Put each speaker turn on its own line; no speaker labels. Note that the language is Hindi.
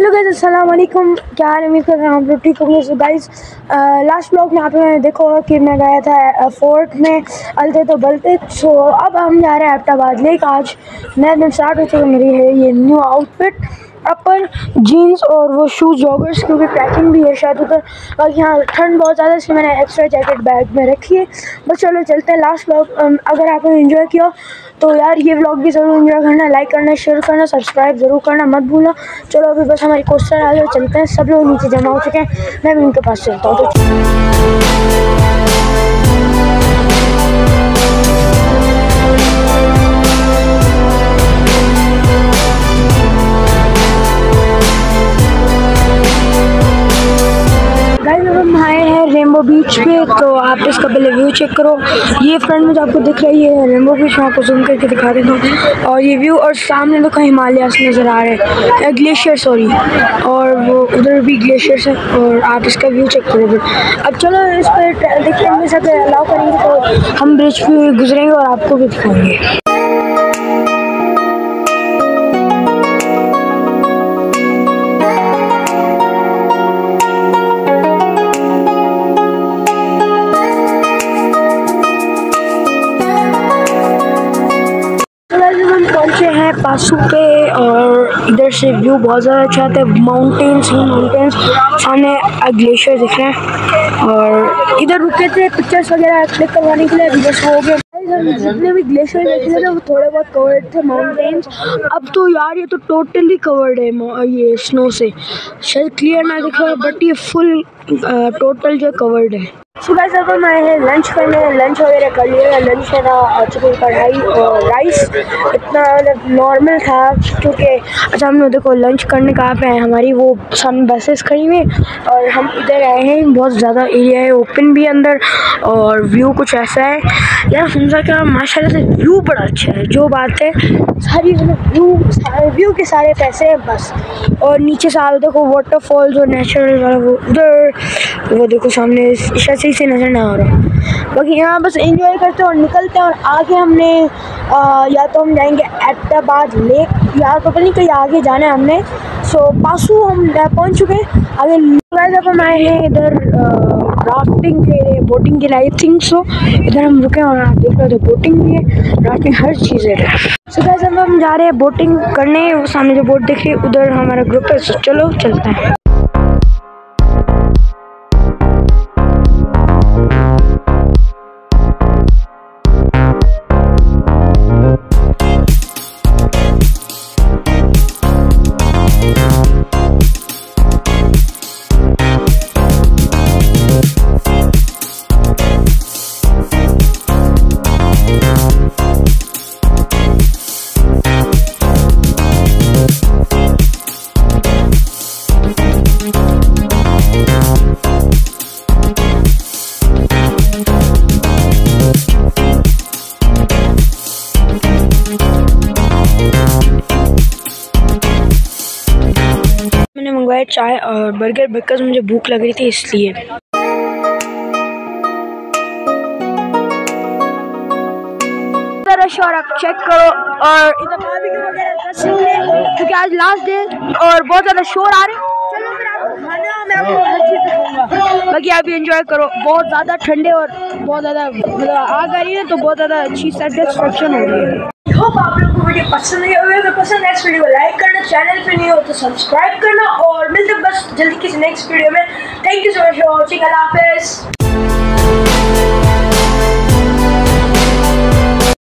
हेलो गाइस अस्सलाम वालेकुम क्या हाल उम्मीद कर रहा हूँ आप लोग ठीक होंगे। सो गाइस लास्ट ब्लॉग में यहाँ पे मैंने देखा होगा कि मैं गया था फोर्ट में, अलते तो बलते। सो अब हम जा रहे हैं एबटाबाद लेक। आज नया दिन स्टार्ट हो चुका मेरी है ये न्यू आउटफिट अपर जीन्स और वो शूज़ जॉगर्स क्योंकि पैकिंग भी है शायद उधर। और यहाँ ठंड बहुत ज़्यादा इसलिए मैंने एक्स्ट्रा जैकेट बैग में रखी है। बस चलो चलते हैं लास्ट ब्लॉग अगर आपने इन्जॉय किया तो यार ये व्लॉग भी ज़रूर इन्जॉय करना लाइक करना शेयर करना सब्सक्राइब ज़रूर करना मत भूलना। चलो अभी बस हमारी कोस्टर आ गए चलते हैं। सब लोग नीचे जमा हो चुके हैं। मैं भी उनके पास चलता हूँ हम आए हैं रेनबो बीच पे तो आप इसका पहले व्यू चेक करो। ये फ्रंट में जो आपको दिख रही है रेनबो बीच मैं आपको जूम करके दिखा देता हूँ। और ये व्यू और सामने देखो हिमालयास नज़र आ रहे हैं। ग्लेशियर सॉरी और वो उधर भी ग्लेशियर्स है, और आप इसका व्यू चेक करोगे अब चलो इस पर, देखिए, हम साथ अलाउ करेंगे तो हम ब्रिज पे गुजरेंगे और आपको भी दिखाएँगे। हम हैं, पासू पे और इधर से व्यू बहुत ज़्यादा अच्छा आता है। माउंटेन्स ही माउंटेन्स सामने ग्लेशियर दिख रहे हैं। और इधर रुके थे पिक्चर्स वगैरह क्लिक करवाने के लिए। अभी बस हो गए जितने भी ग्लेशियर देखे थे, वो थोड़े बहुत कवर्ड थे माउंटेन्स अब तो यार, ये तो टोटली कवर्ड है ये स्नो से। शायद क्लियर ना दिखा बट ये फुल टोटल जो कवर्ड है सुबह से आए हैं लंच करने लंच वगैरह कर लिया लंच में था चिकन कढ़ाई और राइस इतना मतलब नॉर्मल था, क्योंकि अच्छा हमने देखो लंच करने कहाँ पे हैं? हमारी वो सामने बसेस खड़ी हुई और हम इधर आए हैं, बहुत ज़्यादा एरिया है ओपन भी अंदर, और व्यू कुछ ऐसा है यार हमजा का माशाल्लाह से व्यू बड़ा अच्छा है, जो बात है, सारी मतलब व्यू व्यू के सारे पैसे हैं, बस और नीचे से आप देखो वाटरफॉल जो नेचुरल वो, उधर वो देखो सामने शायद सही से नज़र ना आ रहा। बाकी यहाँ बस एंजॉय करते हैं और निकलते हैं और आगे हमने आ, या तो हम जाएँगे एबटाबाद लेक या तो पता नहीं कहीं आगे जाना है हमने। सो पासू हम पहुँच चुके हैं। आगे अब हम आए हैं इधर राफ्टिंग के लिए बोटिंग के लिए आई थिंक सो इधर हम रुके और आप देख रहे हो तो बोटिंग भी है राफ्टिंग हर चीज़ है। सो अब हम जा रहे हैं बोटिंग करने वो सामने जो बोट दिख रही है उधर हमारा ग्रुप है चलो चलते हैं। मंगवाया चाय और बर्गर बिकॉज़ मुझे भूख लग रही थी इसलिए। और आप चेक करो और इधर हैं, क्योंकि आज लास्ट डे और बहुत ज़्यादा शोर आ रहे हैं। बाकी आप भी इंजॉय करो। बहुत ज़्यादा ठंडे और बहुत ज़्यादा मतलब आ रही है तो बहुत ज़्यादा अच्छी सेटिस्फेक्शन हो रही है। होप आप लोगों को वीडियो पसंद आई अगर पसंद है, इस वीडियो को लाइक करना चैनल पे नहीं हो तो सब्सक्राइब करना और मिलते बस जल्दी किसी नेक्स्ट वीडियो में। Thank you so much for watching अल्लाह हाफिज़।